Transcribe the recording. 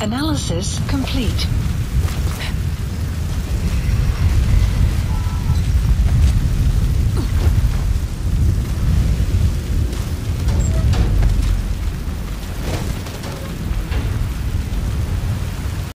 Analysis complete.